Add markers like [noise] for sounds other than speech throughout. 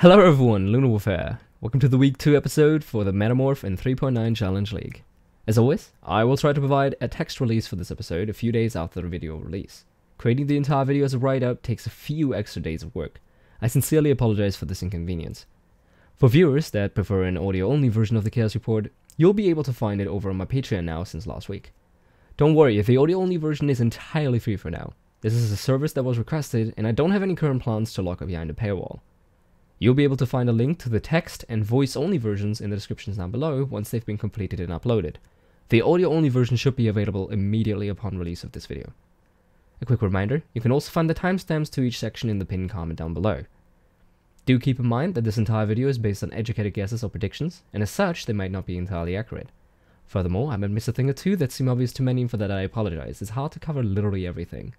Hello everyone, Luna Wolve. Welcome to the week 2 episode for the Metamorph in 3.9 Challenge League. As always, I will try to provide a text release for this episode a few days after the video release. Creating the entire video as a write-up takes a few extra days of work. I sincerely apologize for this inconvenience. For viewers that prefer an audio-only version of the Chaos Report, you'll be able to find it over on my Patreon now since last week. Don't worry, the audio-only version is entirely free for now. This is a service that was requested, and I don't have any current plans to lock it behind a paywall. You'll be able to find a link to the text and voice-only versions in the descriptions down below once they've been completed and uploaded. The audio-only version should be available immediately upon release of this video. A quick reminder, you can also find the timestamps to each section in the pinned comment down below. Do keep in mind that this entire video is based on educated guesses or predictions, and as such, they might not be entirely accurate. Furthermore, I might miss a thing or two that seem obvious to many and for that I apologize. It's hard to cover literally everything.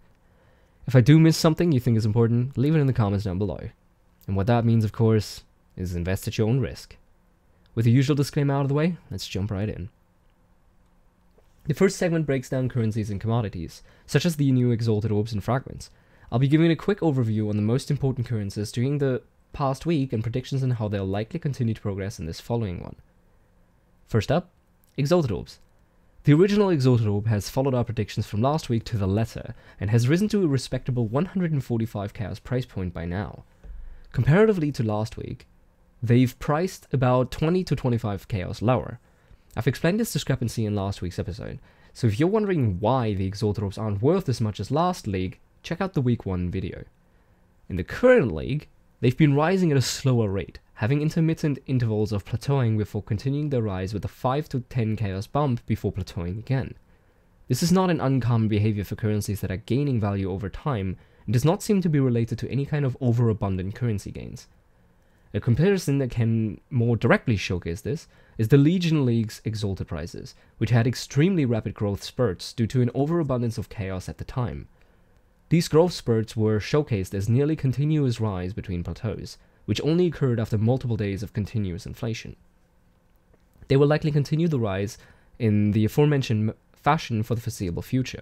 If I do miss something you think is important, leave it in the comments down below. And what that means, of course, is invest at your own risk. With the usual disclaimer out of the way, let's jump right in. The first segment breaks down currencies and commodities, such as the new exalted orbs and fragments. I'll be giving a quick overview on the most important currencies during the past week and predictions on how they'll likely continue to progress in this following one. First up, exalted orbs. The original Exalted Orb has followed our predictions from last week to the letter, and has risen to a respectable 145 chaos price point by now. Comparatively to last week, they've priced about 20 to 25 chaos lower. I've explained this discrepancy in last week's episode, so if you're wondering why the Exalted Orbs aren't worth as much as last league, check out the week 1 video. In the current league, they've been rising at a slower rate, having intermittent intervals of plateauing before continuing their rise with a 5 to 10 chaos bump before plateauing again. This is not an uncommon behavior for currencies that are gaining value over time does not seem to be related to any kind of overabundant currency gains. A comparison that can more directly showcase this is the Legion League's Exalted prices, which had extremely rapid growth spurts due to an overabundance of chaos at the time. These growth spurts were showcased as nearly continuous rise between plateaus, which only occurred after multiple days of continuous inflation. They will likely continue the rise in the aforementioned fashion for the foreseeable future.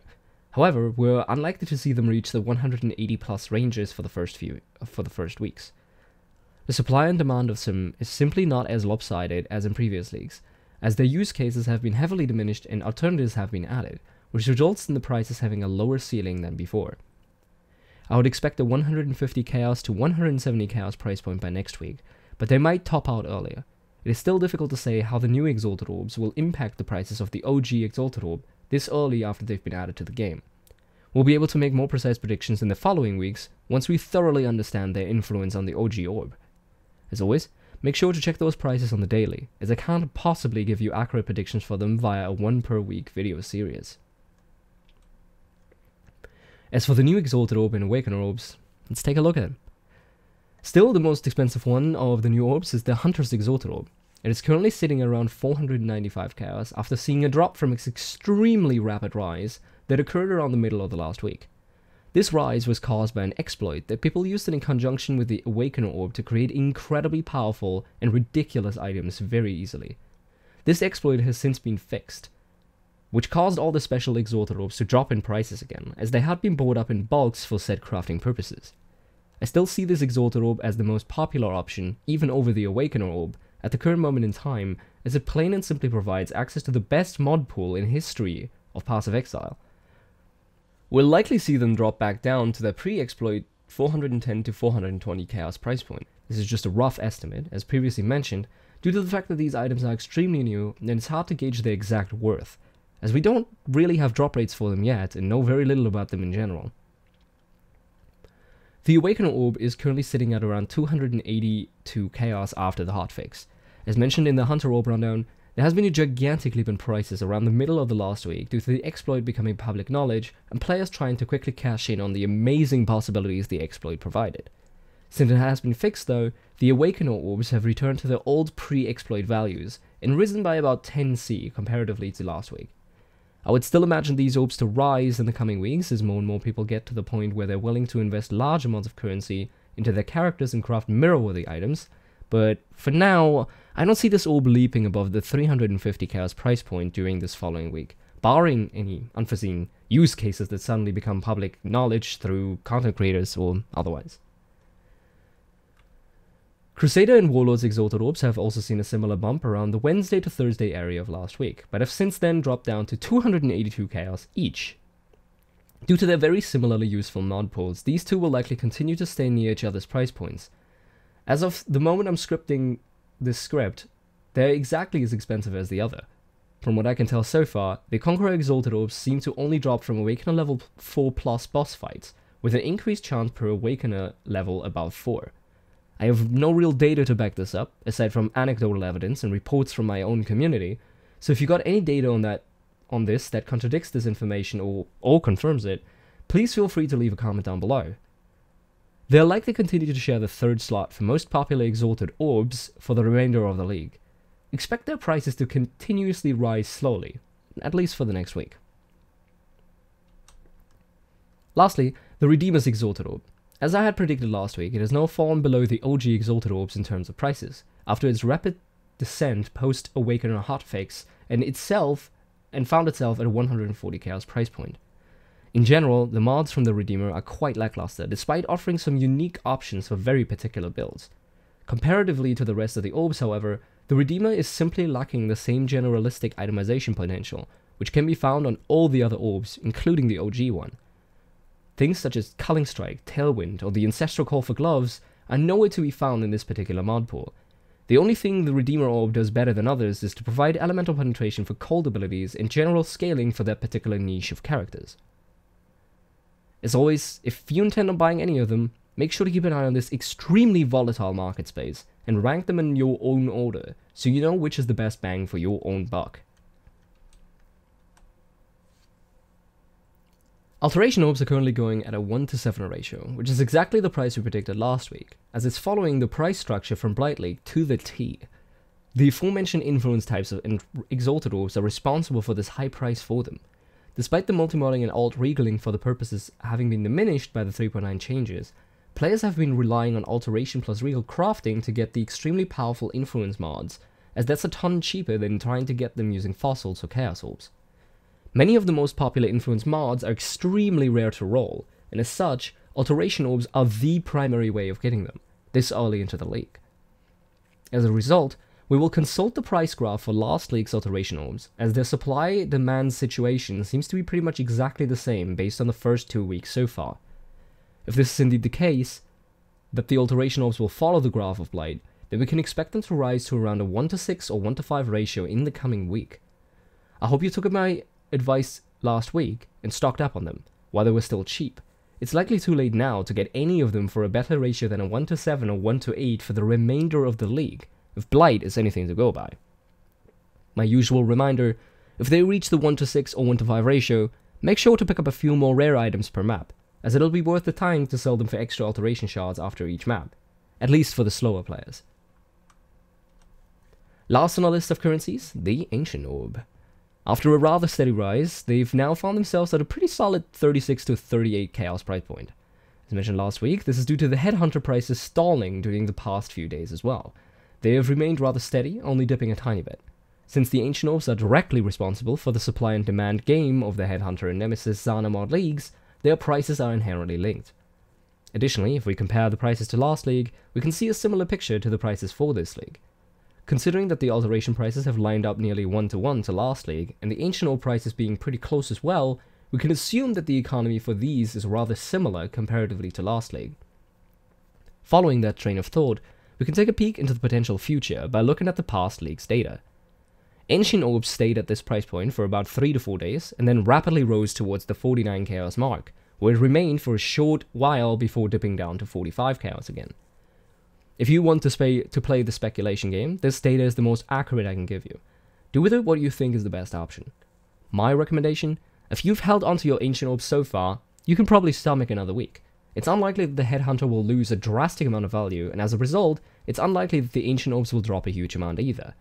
However, we're unlikely to see them reach the 180 plus ranges for the first few for the first weeks. The supply and demand of Sim is simply not as lopsided as in previous leagues, as their use cases have been heavily diminished and alternatives have been added, which results in the prices having a lower ceiling than before. I would expect a 150 chaos to 170 chaos price point by next week, but they might top out earlier. It is still difficult to say how the new Exalted Orbs will impact the prices of the OG Exalted Orb this early after they've been added to the game. We'll be able to make more precise predictions in the following weeks once we thoroughly understand their influence on the OG Orb. As always, make sure to check those prices on the daily, as I can't possibly give you accurate predictions for them via a one per week video series. As for the new Exalted Orb and Awakener Orbs, let's take a look at them. Still, the most expensive one of the new orbs is the Hunter's Exalted Orb. It is currently sitting around 495 chaos after seeing a drop from its extremely rapid rise that occurred around the middle of the last week. This rise was caused by an exploit that people used in conjunction with the Awakener Orb to create incredibly powerful and ridiculous items very easily. This exploit has since been fixed, which caused all the special exalted orbs to drop in prices again, as they had been bought up in bulks for said crafting purposes. I still see this exalted orb as the most popular option, even over the awakener orb, at the current moment in time, as it plain and simply provides access to the best mod pool in history of Path of Exile. We'll likely see them drop back down to their pre-exploit 410 to 420 chaos price point. This is just a rough estimate, as previously mentioned, due to the fact that these items are extremely new and it's hard to gauge their exact worth, as we don't really have drop rates for them yet and know very little about them in general. The Awakener Orb is currently sitting at around 282 chaos after the hotfix. As mentioned in the Hunter Orb rundown, there has been a gigantic leap in prices around the middle of the last week due to the exploit becoming public knowledge and players trying to quickly cash in on the amazing possibilities the exploit provided. Since it has been fixed though, the Awakener Orbs have returned to their old pre-exploit values and risen by about 10c comparatively to last week. I would still imagine these orbs to rise in the coming weeks as more and more people get to the point where they're willing to invest large amounts of currency into their characters and craft mirror-worthy items, but for now, I don't see this orb leaping above the 350 chaos price point during this following week, barring any unforeseen use cases that suddenly become public knowledge through content creators or otherwise. Crusader and Warlord's Exalted Orbs have also seen a similar bump around the Wednesday to Thursday area of last week, but have since then dropped down to 282 chaos each. Due to their very similarly useful mod pools, these two will likely continue to stay near each other's price points. As of the moment I'm scripting this script, they're exactly as expensive as the other. From what I can tell so far, the Conqueror Exalted Orbs seem to only drop from Awakener level 4 plus boss fights, with an increased chance per Awakener level above 4. I have no real data to back this up, aside from anecdotal evidence and reports from my own community, so if you got any data on that on this that contradicts this information or, or confirms it, please feel free to leave a comment down below. They'll likely continue to share the third slot for most popular Exalted Orbs for the remainder of the league. Expect their prices to continuously rise slowly, at least for the next week. Lastly, the Redeemer's Exalted Orb. As I had predicted last week, it has now fallen below the OG Exalted Orbs in terms of prices, after its rapid descent post Awakener hotfix and itself and found itself at a 140 chaos price point. In general, the mods from the Redeemer are quite lackluster, despite offering some unique options for very particular builds. Comparatively to the rest of the orbs, however, the Redeemer is simply lacking the same generalistic itemization potential, which can be found on all the other orbs, including the OG one. Things such as Culling Strike, Tailwind, or the Ancestral Call for Gloves are nowhere to be found in this particular mod pool. The only thing the Redeemer Orb does better than others is to provide elemental penetration for cold abilities and general scaling for that particular niche of characters. As always, if you intend on buying any of them, make sure to keep an eye on this extremely volatile market space and rank them in your own order so you know which is the best bang for your own buck. Alteration orbs are currently going at a 1 to 7 ratio, which is exactly the price we predicted last week, as it's following the price structure from Blight League to the T. The aforementioned influence types of Exalted Orbs are responsible for this high price for them. Despite the multimodding and alt regaling for the purposes having been diminished by the 3.9 changes, players have been relying on alteration plus regal crafting to get the extremely powerful influence mods, as that's a ton cheaper than trying to get them using fossils or chaos orbs. Many of the most popular influence mods are extremely rare to roll, and as such, alteration orbs are the primary way of getting them, this early into the league. As a result, we will consult the price graph for last league's alteration orbs, as their supply-demand situation seems to be pretty much exactly the same based on the first two weeks so far. If this is indeed the case, that the alteration orbs will follow the graph of Blight, then we can expect them to rise to around a 1 to 6 or 1 to 5 ratio in the coming week. I hope you took my advice last week and stocked up on them while they were still cheap. It's likely too late now to get any of them for a better ratio than a 1 to 7 or 1 to 8 for the remainder of the league, if Blight is anything to go by. My usual reminder if they reach the 1 to 6 or 1 to 5 ratio, make sure to pick up a few more rare items per map, as it'll be worth the time to sell them for extra alteration shards after each map, at least for the slower players. Last on our list of currencies, the Ancient Orb. After a rather steady rise, they've now found themselves at a pretty solid 36 to 38 chaos price point. As mentioned last week, this is due to the headhunter prices stalling during the past few days as well. They have remained rather steady, only dipping a tiny bit. Since the Ancient Orbs are directly responsible for the supply and demand game of the Headhunter and Nemesis Xana leagues, their prices are inherently linked. Additionally, if we compare the prices to last league, we can see a similar picture to the prices for this league. Considering that the alteration prices have lined up nearly one to last league, and the ancient orb prices being pretty close as well, we can assume that the economy for these is rather similar comparatively to last league. Following that train of thought, we can take a peek into the potential future by looking at the past league's data. Ancient Orbs stayed at this price point for about 3 to 4 days, and then rapidly rose towards the 49 chaos mark, where it remained for a short while before dipping down to 45 chaos again. If you want to, sp- to play the speculation game, this data is the most accurate I can give you. Do with it what you think is the best option. My recommendation if you've held onto your Ancient Orb so far, you can probably stomach another week. It's unlikely that the Headhunter will lose a drastic amount of value, and as a result, it's unlikely that the Ancient Orbs will drop a huge amount either.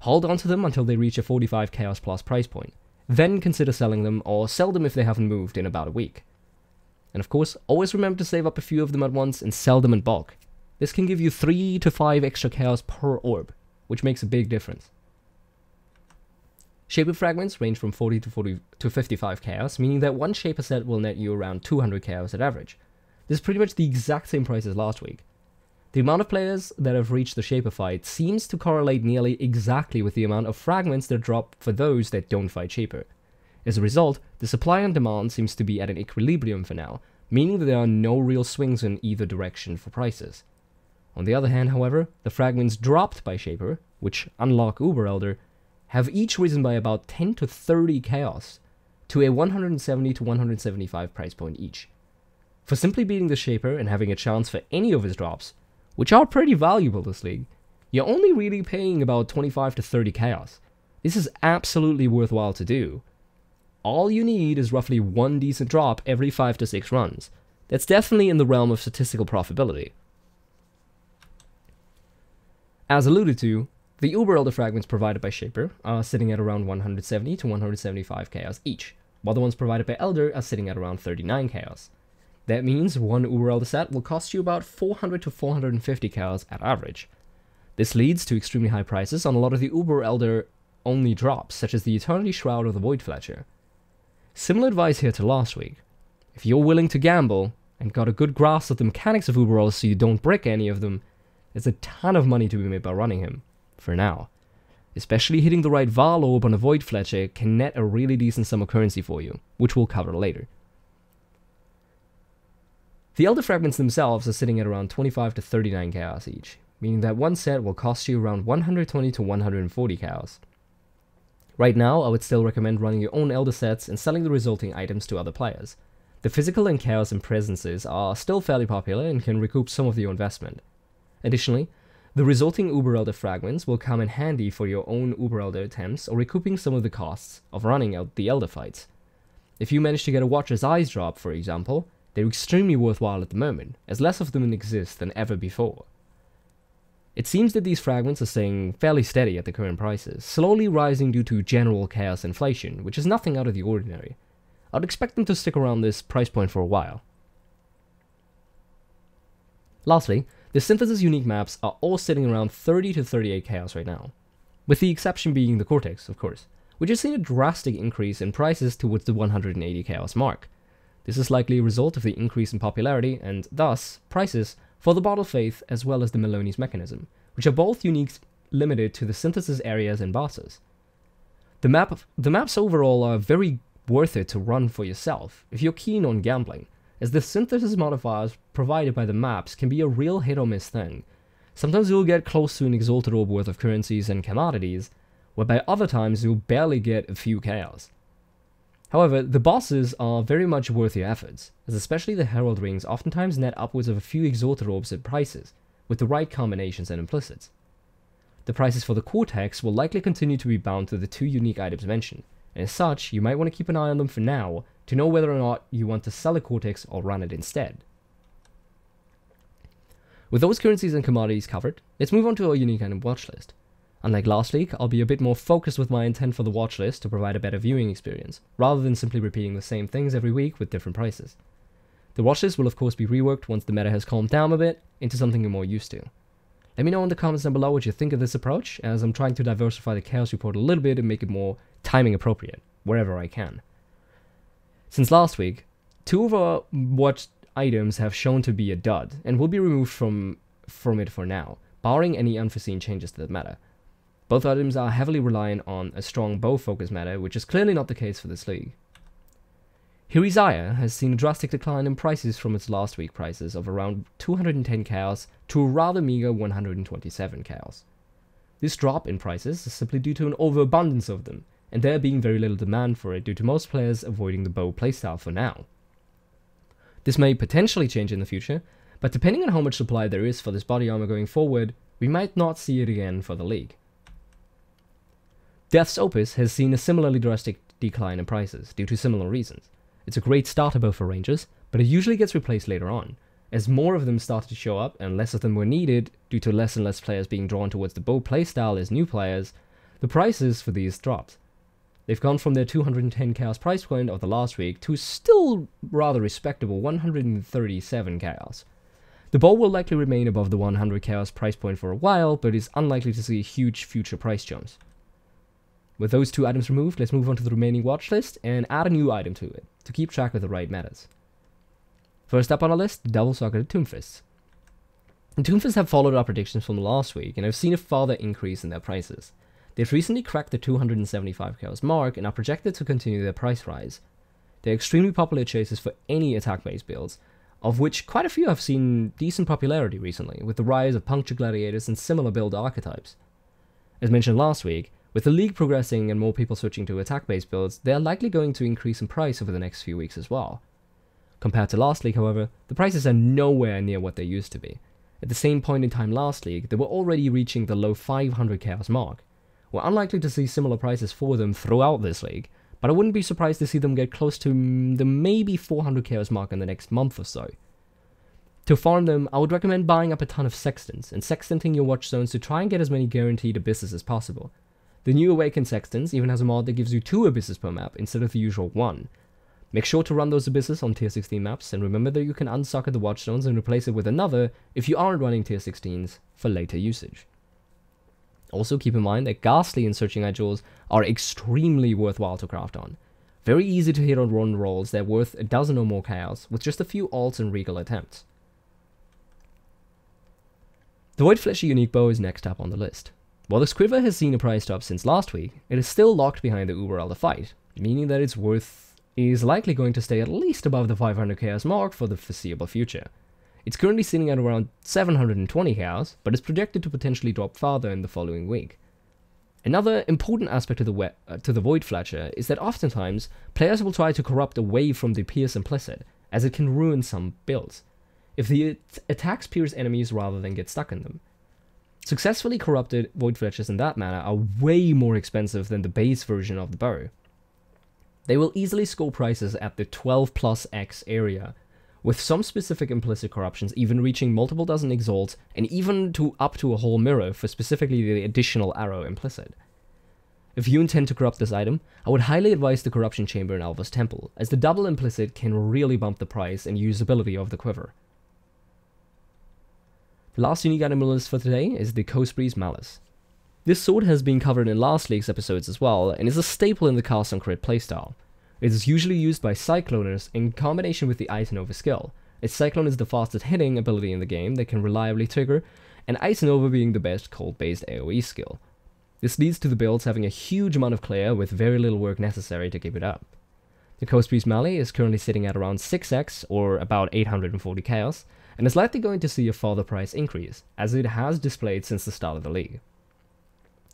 Hold onto them until they reach a 45 Chaos Plus price point. Then consider selling them, or sell them if they haven't moved in about a week. And of course, always remember to save up a few of them at once and sell them in bulk. This can give you 3 to 5 extra chaos per orb, which makes a big difference. Shaper fragments range from 40 to 40 to 55 chaos, meaning that one shaper set will net you around 200 chaos at average. This is pretty much the exact same price as last week. the amount of players that have reached the Shaper fight seems to correlate nearly exactly with the amount of fragments that drop for those that don't fight Shaper. As a result, the supply and demand seems to be at an equilibrium for now, meaning that there are no real swings in either direction for prices. On the other hand, however, the fragments dropped by Shaper, which unlock Uber Elder, have each risen by about 10 to 30 chaos to a 170 to 175 price point each. For simply beating the Shaper and having a chance for any of his drops, which are pretty valuable this league, you're only really paying about 25 to 30 chaos. This is absolutely worthwhile to do. All you need is roughly one decent drop every 5 to 6 runs. That's definitely in the realm of statistical profitability. As alluded to, the Uber Elder fragments provided by Shaper are sitting at around 170 to 175 chaos each, while the ones provided by Elder are sitting at around 39 chaos. That means one Uber Elder set will cost you about 400 to 450 chaos at average. This leads to extremely high prices on a lot of the Uber Elder only drops, such as the Eternity Shroud or the Void Fletcher. Similar advice here to last week. If you're willing to gamble and got a good grasp of the mechanics of Uber Elder so you don't brick any of them, there's a ton of money to be made by running him, for now. Especially hitting the right Vaal Orb on a Void Fletcher can net a really decent sum of currency for you, which we'll cover later. The Elder Fragments themselves are sitting at around 25 to 39 chaos each, meaning that one set will cost you around 120 to 140 chaos. Right now, I would still recommend running your own Elder sets and selling the resulting items to other players. The physical and chaos and presences are still fairly popular and can recoup some of your investment. Additionally, the resulting Uber Elder fragments will come in handy for your own Uber Elder attempts or recouping some of the costs of running out the Elder fights. If you manage to get a Watcher's Eyes drop, for example, they're extremely worthwhile at the moment, as less of them exist than ever before. It seems that these fragments are staying fairly steady at the current prices, slowly rising due to general chaos inflation, which is nothing out of the ordinary. I'd expect them to stick around this price point for a while. Lastly, the synthesis unique maps are all sitting around 30 to 38 chaos right now, with the exception being the Cortex, of course, which has seen a drastic increase in prices towards the 180 chaos mark. This is likely a result of the increase in popularity and, thus, prices for the Bottle Faith as well as the Maloney's mechanism, which are both unique limited to the synthesis areas and bosses. The map the maps overall are very worth it to run for yourself if you're keen on gambling, as the synthesis modifiers provided by the maps can be a real hit or miss thing. Sometimes you'll get close to an exalted orb worth of currencies and commodities, whereby other times you'll barely get a few chaos. However, the bosses are very much worth your efforts, as especially the Herald Rings oftentimes net upwards of a few exalted orbs at prices, with the right combinations and implicits. The prices for the Cortex will likely continue to be bound to the two unique items mentioned, and as such, you might want to keep an eye on them for now to know whether or not you want to sell a Cortex or run it instead. With those currencies and commodities covered, let's move on to our unique item watch list. Unlike last week, I'll be a bit more focused with my intent for the watch list to provide a better viewing experience, rather than simply repeating the same things every week with different prices. The watch list will of course be reworked once the meta has calmed down a bit into something you're more used to. Let me know in the comments down below what you think of this approach, as I'm trying to diversify the Chaos Report a little bit and make it more timing appropriate, wherever I can. Since last week, two of our watch items have shown to be a dud, and will be removed from, from it for now, barring any unforeseen changes to the meta. Both items are heavily reliant on a strong bow focus meta, which is clearly not the case for this league. Hyrri's Ire has seen a drastic decline in prices from its last week prices of around 210 chaos to a rather meager 127 chaos. This drop in prices is simply due to an overabundance of them, and there being very little demand for it due to most players avoiding the bow playstyle for now. This may potentially change in the future, but depending on how much supply there is for this body armor going forward, we might not see it again for the league. Death's Opus has seen a similarly drastic decline in prices, due to similar reasons. It's a great starter bow for rangers, but it usually gets replaced later on. As more of them started to show up and less of them were needed, due to less and less players being drawn towards the bow playstyle as new players, the prices for these dropped. They've gone from their 210 chaos price point of the last week to still rather respectable 137 chaos. The bow will likely remain above the 100 chaos price point for a while, but is unlikely to see huge future price jumps. With those two items removed, let's move on to the remaining watch list and add a new item to it, to keep track of the right metas. First up on our list, Double Socketed Tomb Fists. And Doomfist have followed our predictions from last week and have seen a further increase in their prices. They've recently cracked the 275 chaos mark and are projected to continue their price rise. They're extremely popular choices for any attack based builds, of which quite a few have seen decent popularity recently, with the rise of puncture gladiators and similar build archetypes. As mentioned last week, with the league progressing and more people switching to attack based builds, they are likely going to increase in price over the next few weeks as well. Compared to last league, however, the prices are nowhere near what they used to be. At the same point in time last league, they were already reaching the low 500 chaos mark. We're unlikely to see similar prices for them throughout this league, but I wouldn't be surprised to see them get close to the maybe 400 chaos mark in the next month or so. To farm them, I would recommend buying up a ton of sextants and sextanting your watch zones to try and get as many guaranteed abysses as possible. The new Awakened Sextants even has a mod that gives you two abysses per map instead of the usual one, Make sure to run those abysses on tier 16 maps, and remember that you can unsocket the watchstones and replace it with another if you aren't running tier 16s for later usage. Also keep in mind that Ghastly and Searching Eye Jewels are extremely worthwhile to craft on. Very easy to hit on run rolls, they're worth a dozen or more chaos, with just a few alts and regal attempts. The Void Fletcher unique bow is next up on the list. While the Squiver has seen a price drop since last week, it is still locked behind the Uber Elder fight, meaning that it's worth is likely going to stay at least above the 500 chaos mark for the foreseeable future. It's currently sitting at around 720 chaos, but is projected to potentially drop farther in the following week. Another important aspect to the, uh, to the Void Fletcher is that oftentimes players will try to corrupt away from the Pierce Implicit, as it can ruin some builds, if the attacks pierce enemies rather than get stuck in them. Successfully corrupted Void Fletchers in that manner are way more expensive than the base version of the bow, they will easily score prices at the 12 plus X area, with some specific implicit corruptions even reaching multiple dozen exalts and even to up to a whole mirror for specifically the additional arrow implicit. If you intend to corrupt this item, I would highly advise the Corruption Chamber in Alva's Temple, as the double implicit can really bump the price and usability of the quiver. The last unique item the list for today is the Cospri's Malice. This sword has been covered in last week's episodes as well, and is a staple in the cast on crit playstyle. It is usually used by Cycloners in combination with the Ice Nova skill. Its Cyclone is the fastest hitting ability in the game that can reliably trigger, and Ice Nova being the best cold based AoE skill. This leads to the builds having a huge amount of clear with very little work necessary to keep it up. The Cospri's Malice is currently sitting at around 6x or about 840 chaos, and is likely going to see a further price increase, as it has displayed since the start of the league.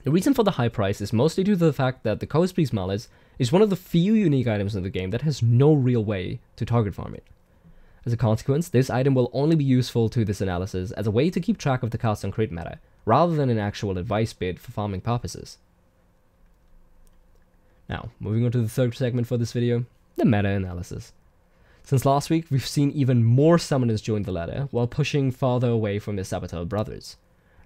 The reason for the high price is mostly due to the fact that the Cospri's Malice is one of the few unique items in the game that has no real way to target farm it. As a consequence, this item will only be useful to this analysis as a way to keep track of the cast on crit meta, rather than an actual advice bid for farming purposes. Now, moving on to the third segment for this video, the meta analysis. Since last week, we've seen even more summoners join the ladder, while pushing farther away from their Saboteur brothers.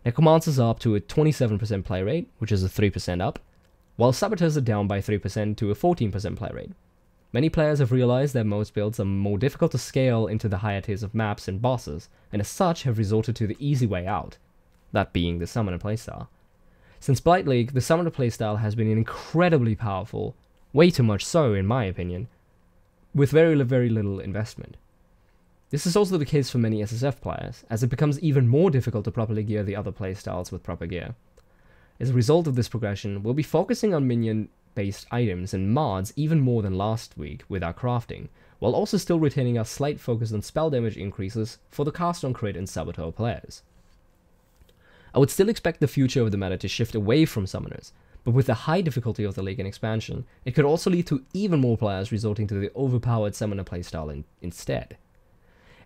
Necromancers are up to a 27% play rate, which is a 3% up, while Saboteurs are down by 3% to a 14% play rate. Many players have realized that most builds are more difficult to scale into the higher tiers of maps and bosses, and as such have resorted to the easy way out, that being the Summoner playstyle. Since Blight League, the Summoner playstyle has been incredibly powerful, way too much so in my opinion, with very very little investment. This is also the case for many SSF players, as it becomes even more difficult to properly gear the other playstyles with proper gear. As a result of this progression, we'll be focusing on minion based items and mods even more than last week with our crafting, while also still retaining our slight focus on spell damage increases for the cast on crit and saboteur players. I would still expect the future of the meta to shift away from summoners, but with the high difficulty of the league and expansion, it could also lead to even more players resorting to the overpowered summoner playstyle in- instead.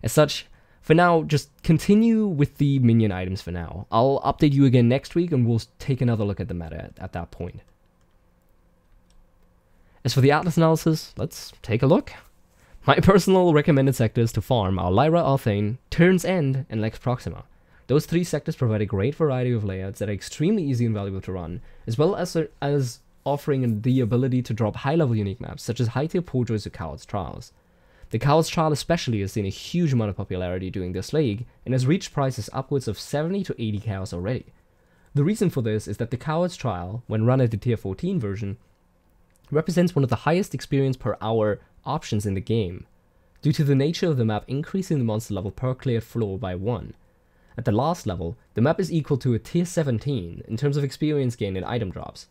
As such, for now, just continue with the minion items for now. I'll update you again next week and we'll take another look at the meta at, at that point. As for the Atlas analysis, let's take a look. My [laughs] personal recommended sectors to farm are Lira Arthain, Tirn's End, and Lex Proxima. Those three sectors provide a great variety of layouts that are extremely easy and valuable to run, as well as, as offering the ability to drop high-level unique maps, such as high-tier Portals or Coward's Trials. The Coward's Trial especially has seen a huge amount of popularity during this league, and has reached prices upwards of 70 to 80 cows already. The reason for this is that the Coward's Trial, when run at the tier 14 version, represents one of the highest experience per hour options in the game, due to the nature of the map increasing the monster level per cleared floor by 1. at the last level, the map is equal to a tier 17 in terms of experience gain and item drops.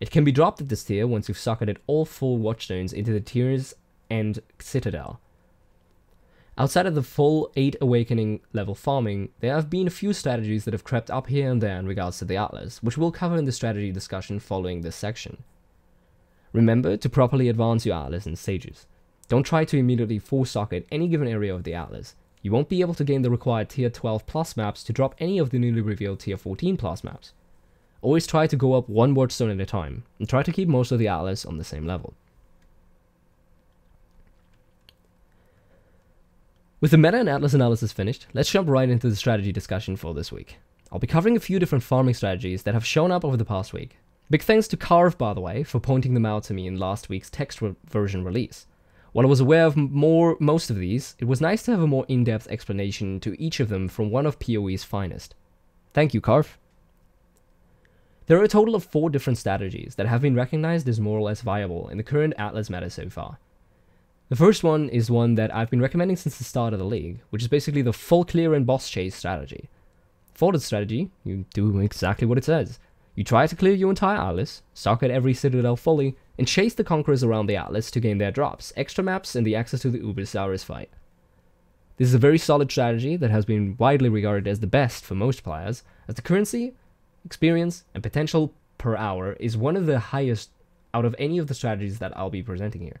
It can be dropped at this tier once you've socketed all four watchstones into the tiers and citadel. Outside of the full 8 awakening level farming, there have been a few strategies that have crept up here and there in regards to the Atlas, which we'll cover in the strategy discussion following this section. Remember to properly advance your Atlas in stages. Don't try to immediately full socket any given area of the Atlas. You won't be able to gain the required tier 12 plus maps to drop any of the newly revealed tier 14 plus maps. Always try to go up one watchstone at a time, and try to keep most of the Atlas on the same level. With the meta and atlas analysis finished, let's jump right into the strategy discussion for this week. I'll be covering a few different farming strategies that have shown up over the past week. Big thanks to Carve, by the way, for pointing them out to me in last week's text re- version release. While I was aware of more most of these, it was nice to have a more in-depth explanation to each of them from one of PoE's finest. Thank you, Carve. There are a total of four different strategies that have been recognized as more or less viable in the current Atlas meta so far. The first one is one that I've been recommending since the start of the league, which is basically the full clear and boss chase strategy. For this strategy, you do exactly what it says. You try to clear your entire atlas, socket every citadel fully, and chase the conquerors around the atlas to gain their drops, extra maps, and the access to the Uber Ubersaurus fight. This is a very solid strategy that has been widely regarded as the best for most players, as the currency, experience, and potential per hour is one of the highest out of any of the strategies that I'll be presenting here.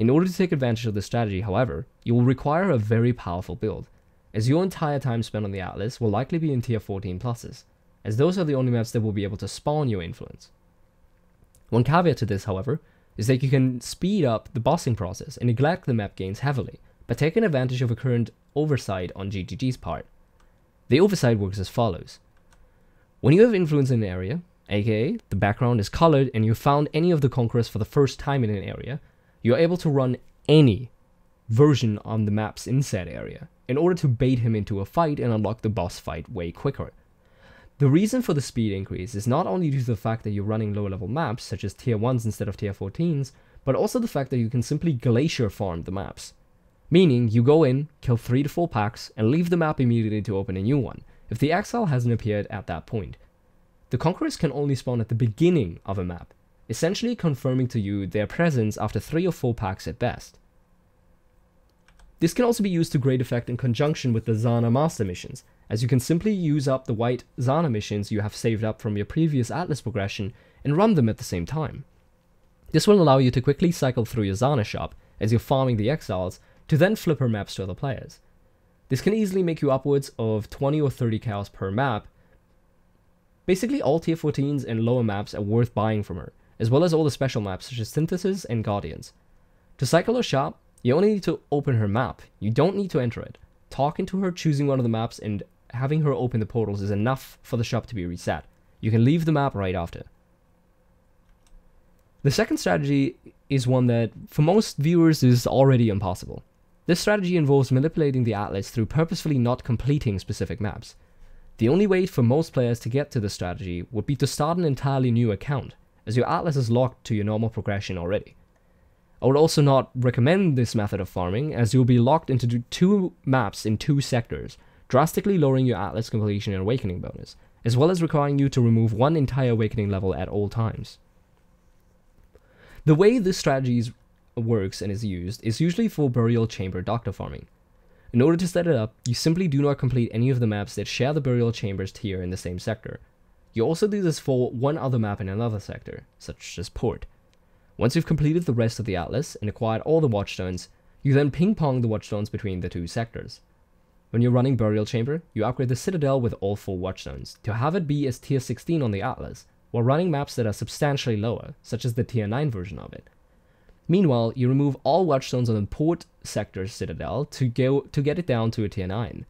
In order to take advantage of this strategy, however, you will require a very powerful build, as your entire time spent on the Atlas will likely be in tier 14 pluses, as those are the only maps that will be able to spawn your influence. One caveat to this, however, is that you can speed up the bossing process and neglect the map gains heavily by taking advantage of a current oversight on GGG's part. The oversight works as follows. When you have influence in an area, aka the background is colored and you found any of the conquerors for the first time in an area, you're able to run any version on the map's inset area in order to bait him into a fight and unlock the boss fight way quicker. The reason for the speed increase is not only due to the fact that you're running lower level maps, such as tier 1s instead of tier 14s, but also the fact that you can simply glacier farm the maps. Meaning, you go in, kill 3 to 4 packs, and leave the map immediately to open a new one, if the exile hasn't appeared at that point. The conquerors can only spawn at the beginning of a map, essentially confirming to you their presence after 3 or 4 packs at best. This can also be used to great effect in conjunction with the Zana Master missions, as you can simply use up the white Zana missions you have saved up from your previous Atlas progression and run them at the same time. This will allow you to quickly cycle through your Zana shop as you're farming the exiles to then flip her maps to other players. This can easily make you upwards of 20 or 30 cows per map. Basically all tier 14s and lower maps are worth buying from her, as well as all the special maps such as Synthesis and Guardians. To cycle her shop, you only need to open her map, you don't need to enter it. Talking to her, choosing one of the maps, and having her open the portals is enough for the shop to be reset. You can leave the map right after. The second strategy is one that, for most viewers, is already impossible. This strategy involves manipulating the atlas through purposefully not completing specific maps. The only way for most players to get to this strategy would be to start an entirely new account, as your atlas is locked to your normal progression already. I would also not recommend this method of farming, as you'll be locked into two maps in two sectors, drastically lowering your atlas completion and awakening bonus, as well as requiring you to remove one entire awakening level at all times. The way this strategy works and is used is usually for burial chamber doctor farming. In order to set it up, you simply do not complete any of the maps that share the burial chambers tier in the same sector, you also do this for one other map in another sector, such as Port. Once you've completed the rest of the atlas and acquired all the watchstones, you then ping-pong the watchstones between the two sectors. When you're running Burial Chamber, you upgrade the Citadel with all 4 watchstones, to have it be as tier 16 on the atlas, while running maps that are substantially lower, such as the tier 9 version of it. Meanwhile, you remove all watchstones on the Port sector Citadel to, go, to get it down to a tier 9.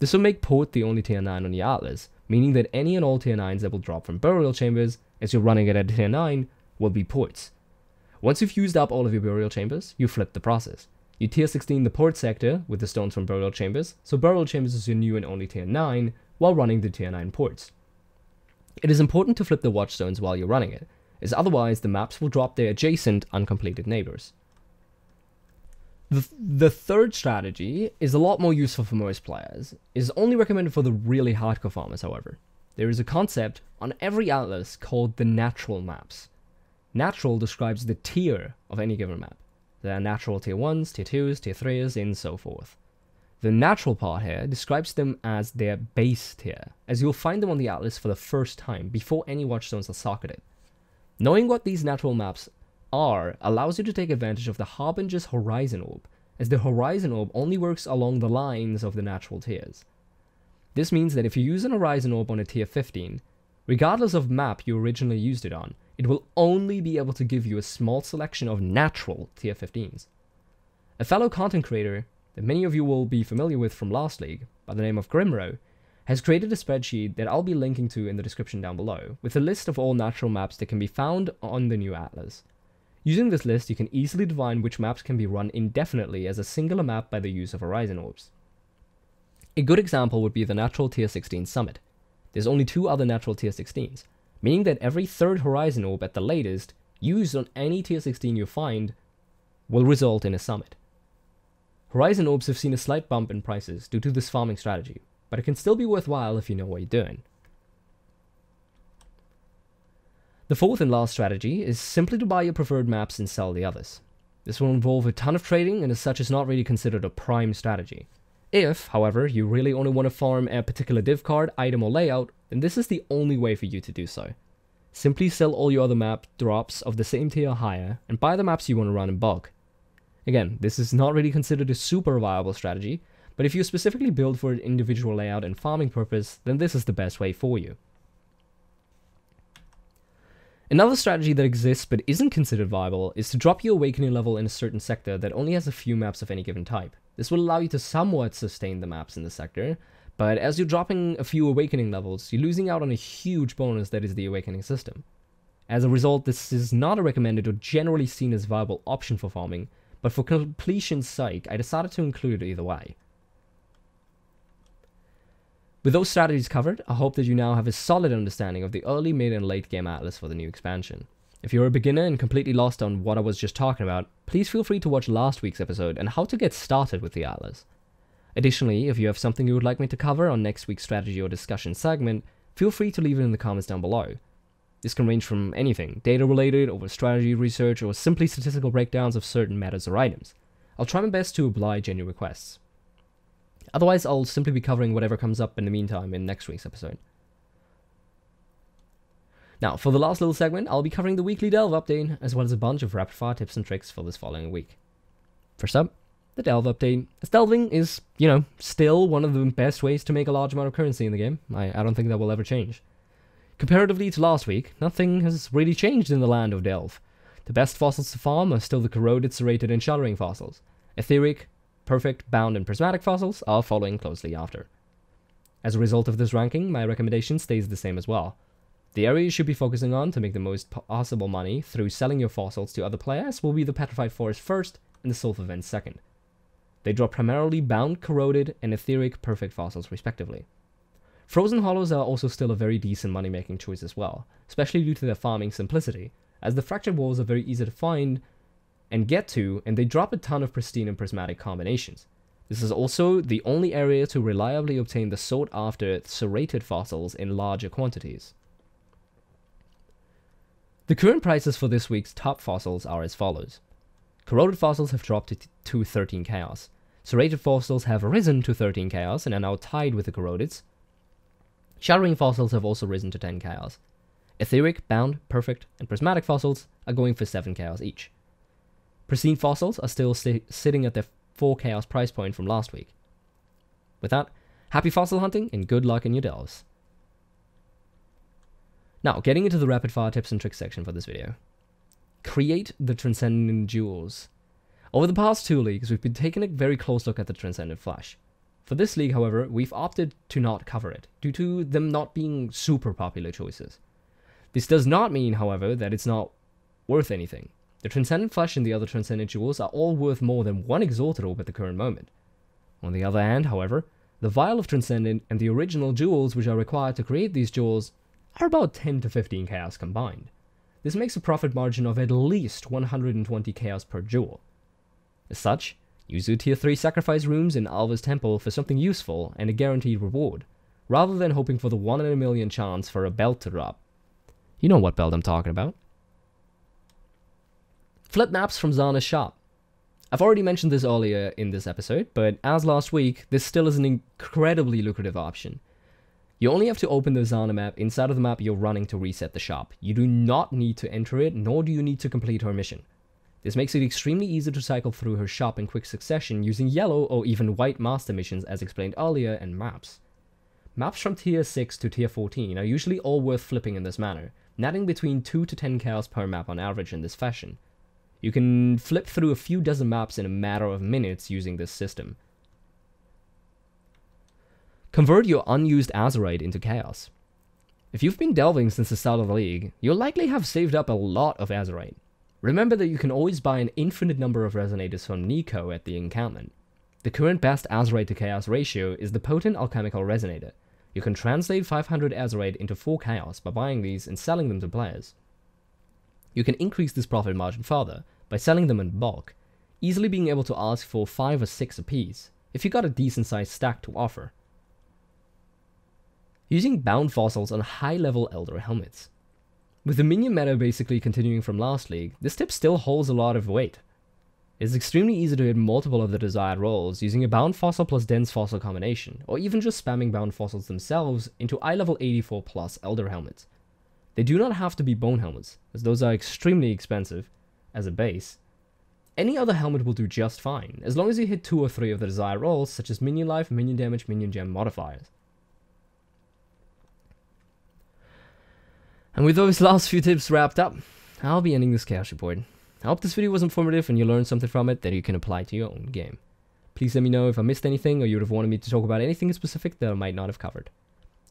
This will make Port the only tier 9 on the atlas, meaning that any and all tier 9s that will drop from burial chambers as you're running it at tier 9 will be ports. Once you've used up all of your burial chambers, you flip the process. You tier 16 the port sector with the stones from burial chambers, so burial chambers is your new and only tier 9 while running the tier 9 ports. It is important to flip the watchstones while you're running it, as otherwise the maps will drop their adjacent uncompleted neighbors. The, third strategy is a lot more useful for most players. It is only recommended for the really hardcore farmers, however. There is a concept on every atlas called the natural maps. Natural describes the tier of any given map. There are natural tier 1s, tier 2s, tier 3s, and so forth. The natural part here describes them as their base tier, as you'll find them on the atlas for the first time before any watchstones are socketed. Knowing what these natural maps are allows you to take advantage of the Harbinger's Horizon Orb, as the Horizon Orb only works along the lines of the natural tiers. This means that if you use an Horizon Orb on a tier 15, regardless of map you originally used it on, it will only be able to give you a small selection of natural tier 15s. A fellow content creator that many of you will be familiar with from last league, by the name of Grimro, has created a spreadsheet that I'll be linking to in the description down below, with a list of all natural maps that can be found on the new atlas. Using this list, you can easily divine which maps can be run indefinitely as a singular map by the use of Horizon Orbs. A good example would be the natural tier 16 summit. There's only two other natural tier 16s, meaning that every third Horizon Orb at the latest, used on any tier 16 you find, will result in a summit. Horizon Orbs have seen a slight bump in prices due to this farming strategy, but it can still be worthwhile if you know what you're doing. The fourth and last strategy is simply to buy your preferred maps and sell the others. This will involve a ton of trading and as such is not really considered a prime strategy. If, however, you really only want to farm a particular div card, item or layout, then this is the only way for you to do so. Simply sell all your other map drops of the same tier or higher and buy the maps you want to run in bulk. Again, this is not really considered a super viable strategy, but if you specifically build for an individual layout and farming purpose, then this is the best way for you. Another strategy that exists but isn't considered viable is to drop your awakening level in a certain sector that only has a few maps of any given type. This will allow you to somewhat sustain the maps in the sector, but as you're dropping a few awakening levels, you're losing out on a huge bonus that is the awakening system. As a result, this is not a recommended or generally seen as viable option for farming, but for completion's sake, I decided to include it either way. With those strategies covered, I hope that you now have a solid understanding of the early, mid, and late game atlas for the new expansion. If you're a beginner and completely lost on what I was just talking about, please feel free to watch last week's episode and how to get started with the atlas. Additionally, if you have something you would like me to cover on next week's strategy or discussion segment, feel free to leave it in the comments down below. This can range from anything, data related, over strategy research, or simply statistical breakdowns of certain matters or items. I'll try my best to oblige any requests. Otherwise, I'll simply be covering whatever comes up in the meantime in next week's episode. Now, for the last little segment, I'll be covering the weekly Delve update, as well as a bunch of rapid fire tips and tricks for this following week. First up, the Delve update. As delving is, you know, still one of the best ways to make a large amount of currency in the game. I, I don't think that will ever change. Comparatively to last week, nothing has really changed in the land of Delve. The best fossils to farm are still the corroded, serrated, and shuddering fossils. Etheric, perfect, bound, and prismatic fossils are following closely after. As a result of this ranking, my recommendation stays the same as well. The area you should be focusing on to make the most possible money through selling your fossils to other players will be the Petrified Forest first and the Sulfur Vent second. They draw primarily bound, corroded, and etheric perfect fossils respectively. Frozen Hollows are also still a very decent money making choice as well, especially due to their farming simplicity, as the fractured walls are very easy to find and get to, and they drop a ton of pristine and prismatic combinations. This is also the only area to reliably obtain the sought after serrated fossils in larger quantities. The current prices for this week's top fossils are as follows. Corroded fossils have dropped to 13 chaos. Serrated fossils have risen to 13 chaos and are now tied with the corrodeds, Shuddering fossils have also risen to 10 chaos. Etheric, Bound, Perfect, and Prismatic fossils are going for 7 chaos each. Pristine fossils are still sitting at their 4 chaos price point from last week. With that, happy fossil hunting and good luck in your delves. Now, getting into the rapid fire tips and tricks section for this video. Create the Transcendent Jewels. Over the past two leagues, we've been taking a very close look at the Transcendent Flesh. For this league, however, we've opted to not cover it, due to them not being super popular choices. This does not mean, however, that it's not worth anything. The Transcendent Flesh and the other Transcendent Jewels are all worth more than one Exalted Orb at the current moment. On the other hand, however, the Vial of Transcendent and the original jewels which are required to create these jewels are about 10 to 15 chaos combined. This makes a profit margin of at least 120 chaos per jewel. As such, Use your tier 3 sacrifice rooms in Alva's temple for something useful and a guaranteed reward, rather than hoping for the 1 in a million chance for a belt to drop. You know what belt I'm talking about. Flip maps from Zana's shop. I've already mentioned this earlier in this episode, but as last week, this still is an incredibly lucrative option. You only have to open the Zana map inside of the map you're running to reset the shop. You do not need to enter it, nor do you need to complete her mission. This makes it extremely easy to cycle through her shop in quick succession using yellow or even white master missions as explained earlier and maps. Maps from tier 6 to tier 14 are usually all worth flipping in this manner, netting between 2 to 10 chaos per map on average in this fashion. You can flip through a few dozen maps in a matter of minutes using this system. Convert your unused Azurite into Chaos. If you've been delving since the start of the league, you'll likely have saved up a lot of Azurite. Remember that you can always buy an infinite number of Resonators from Niko at the encampment. The current best Azurite to Chaos ratio is the Potent Alchemical Resonator. You can translate 500 Azurite into 4 Chaos by buying these and selling them to players. You can increase this profit margin further by selling them in bulk, easily being able to ask for 5 or 6 apiece, if you got a decent sized stack to offer. Using bound fossils on high level Elder helmets. With the minion meta basically continuing from last league, this tip still holds a lot of weight. It's extremely easy to hit multiple of the desired rolls using a bound fossil plus dense fossil combination, or even just spamming bound fossils themselves into eye level 84 plus Elder helmets. They do not have to be bone helmets, as those are extremely expensive as a base. Any other helmet will do just fine, as long as you hit two or three of the desired rolls, such as minion life, minion damage, minion gem modifiers. And with those last few tips wrapped up, I'll be ending this chaos report. I hope this video was informative and you learned something from it that you can apply to your own game. Please let me know if I missed anything or you would have wanted me to talk about anything specific that I might not have covered.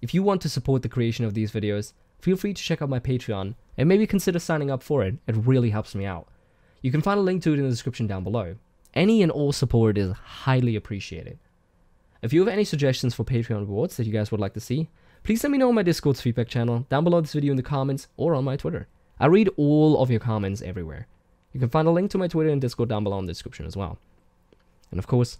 If you want to support the creation of these videos, feel free to check out my Patreon and maybe consider signing up for it, it really helps me out. You can find a link to it in the description down below. Any and all support is highly appreciated. If you have any suggestions for Patreon rewards that you guys would like to see, Please let me know on my Discord's feedback channel, down below this video in the comments, or on my Twitter. I read all of your comments everywhere. You can find a link to my Twitter and Discord down below in the description as well. And of course,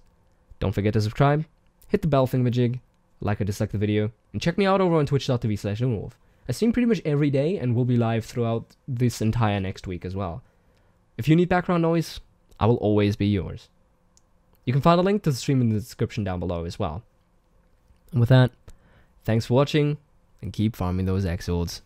don't forget to subscribe, hit the bell thingamajig, like or dislike the video, and check me out over on twitch.tv slash I stream pretty much every day and will be live throughout this entire next week as well. If you need background noise, I will always be yours. You can find a link to the stream in the description down below as well. And with that, Thanks for watching, and keep farming those Exords.